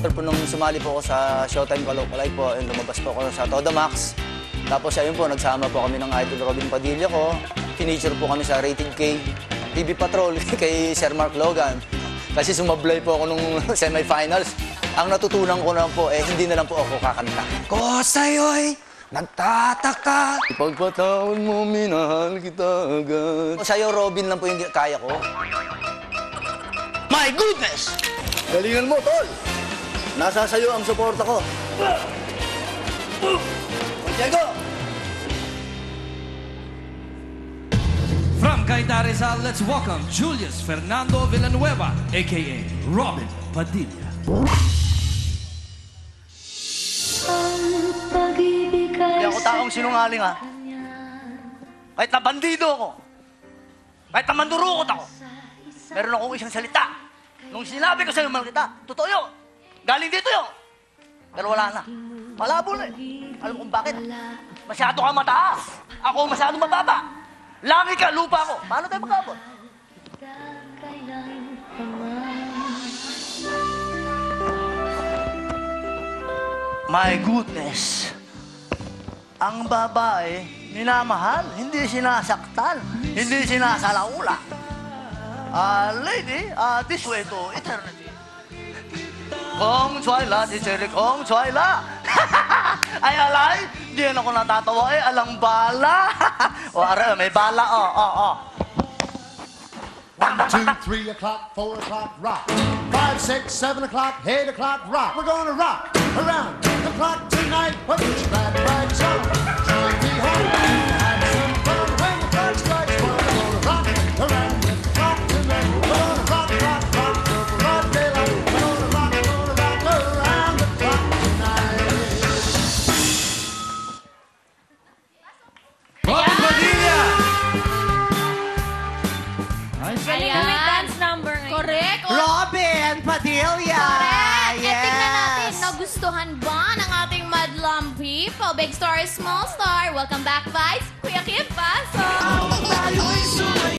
After po nung sumali po ako sa Showtime Kalokalay po, and lumabas po ako sa Todo Max. Tapos ayun po, nagsama po kami ng Idol Robin Padilla ko. Finisher po kami sa Rated K, TV Patrol kay Sir Mark Logan. Kasi sumablay po ako nung semifinals. Ang natutunan ko na po, eh, hindi na lang po ako kakanta. Ko sa'yo'y nagtataka. Ipagpatawad mo, minahal kita agad. Sa'yo, Robin lang po yung kaya ko. My goodness! Galingan mo, tol! Nasa sa'yo ang suporta ko. Diego! From Gaita Rizal, let's welcome Julius Fernando Villanueva, aka Robin Padilla. Hindi ako taong sinungaling, ha? Kahit na bandido ako, kahit na mandurukot ako, meron akong isang salita. Nung sinabi ko sa'yo, kita, totoo yun. Galing dito yun. Pero wala na. Malabo na eh. Alam kung bakit? Masyado ka mataas. Ako masyado mababa. Langit ka, lupa ako. Paano tayo magkabot? My goodness. Ang babae, minamahal, hindi sinasaktan, hindi sinasalaula. Ah, lady, ah, this way to eternity. One, two, three o'clock, four o'clock, rock. Five, six, seven o'clock, eight o'clock, rock. We're gonna rock around the clock tonight. Na may dance number ngayon. Correct. Robin Padilla! Correct. Yes! At tingnan natin, nagustuhan ba ng ating madlam people? Big star, small star. Welcome back, Vice. Kuya Kim, pasok.